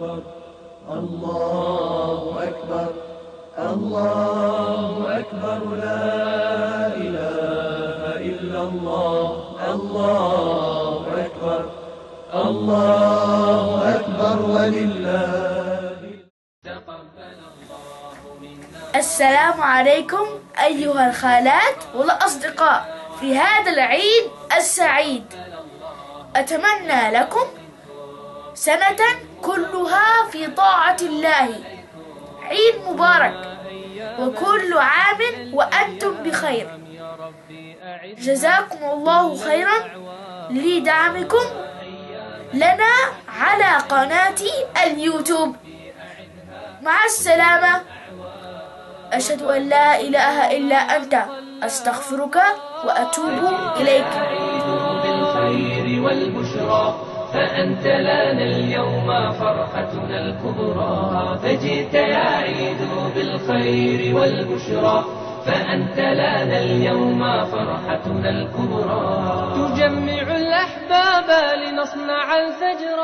أكبر. الله أكبر. الله أكبر. لا إله إلا الله. الله أكبر. الله أكبر ولله. السلام عليكم أيها الخالات والأصدقاء في هذا العيد السعيد. أتمنى لكم سنة كلها في طاعة الله. عيد مبارك. وكل عام وأنتم بخير. جزاكم الله خيرا لدعمكم لنا على قناة اليوتيوب. مع السلامة. أشهد أن لا إله إلا أنت. أستغفرك وأتوب إليك. فأنت لنا اليوم فرحتنا الكبرى. فجئت يا عيد بالخير والبشرى. فأنت لنا اليوم فرحتنا الكبرى. تجمع الأحباب لنصنع الفجر